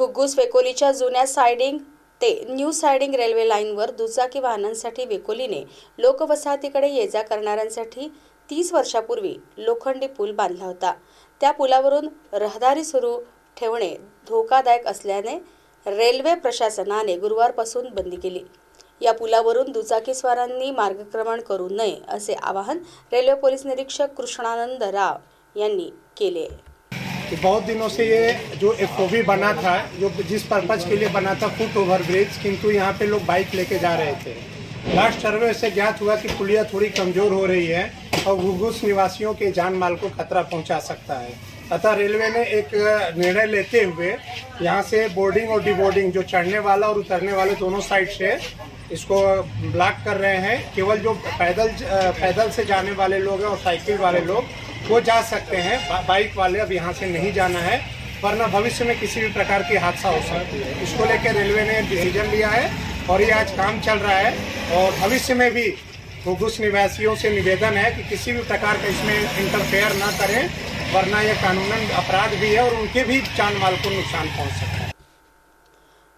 घुग्गुस वेकोलीच्या जुन्या सायडिंग ते new सायडिंग railway लाईनवर दुचाकी वाहनांसाठी वेकोलीने लोकवसाहतीकडे ये जा करणाऱ्यांसाठी तीस वर्षापूर्वी लोखंडी पूल बांधला होता. त्या पुलावरून रहदारी सुरू ठेवणे धोकादायक असल्याने रेल्वे प्रशासनाने गुरुवारपासून बंदी केली. या पुलावरून दुचाकीस्वारांनी मार्गक्रमण करू नये असे आवाहन रेल्वे पोलीस निरीक्षक कृष्णानंद राव यांनी केले. कि बहुत दिनों से ये जो एफ़ बना था, जो जिस पर्पज के लिए बना था फुट ओवर ब्रिज किंतु यहाँ पे लोग बाइक लेके जा रहे थे। लास्ट सर्वे से ज्ञात हुआ कि पुलिया थोड़ी कमज़ोर हो रही है और घुघुस निवासियों के जान माल को खतरा पहुँचा सकता है। अतः रेलवे ने एक निर्णय लेते हुए यहाँ से बोर्डिंग और डिबोर्डिंग जो चढ़ने वाला और उतरने वाले दोनों साइड से इसको ब्लॉक कर रहे हैं। केवल जो पैदल पैदल से जाने वाले लोग हैं और साइकिल वाले लोग वो जा सकते हैं। बाइक वाले अब यहाँ से नहीं जाना है, वरना भविष्य में किसी भी प्रकार की हादसा हो सकती है। इसको लेकर रेलवे ने डिसीज़न लिया है और ये आज काम चल रहा है और भविष्य में भी घुघुस निवासियों से निवेदन है कि किसी भी प्रकार का इसमें इंटरफेयर ना करें, वरना यह कानूनन अपराध भी है और उनके भी जान माल को नुकसान पहुँच सकता है।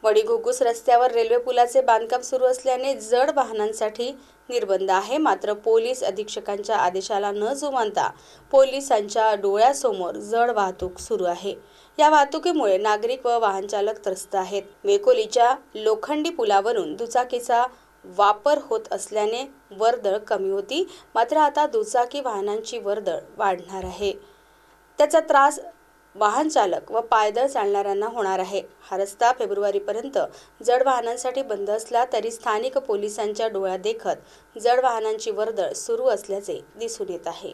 वडी रस्त्यावर रेल्वे पुलाचे बांधकाम सुरू असल्याने जड वाहनांसाठी निर्बंध आहे. मात्र पोलीस अधीक्षकांच्या आदेशाला न जुमानता पोलिसांच्या डोळ्यासमोर जड वाहतूक सुरू आहे. या वाहतुकीमुळे नागरिक व वाहनचालक त्रस्त आहेत. वेकोलीच्या लोखंडी पुलावरून दुचाकीचा वापर होत असल्याने वर्दळ कमी होती. मात्र आता दुचाकी वाहनांची वर्दळ वाढणार आहे. त्याचा त्रास वाहन चालक व पायदळ चालणाऱ्यांना होणार आहे. हा रस्ता फेब्रुवारीपर्यंत जड वाहनांसाठी बंद असला तरी स्थानिक पोलिसांच्या डोळ्यादेखत जड वाहनांची वर्दळ सुरू असल्याचे दिसून येत आहे.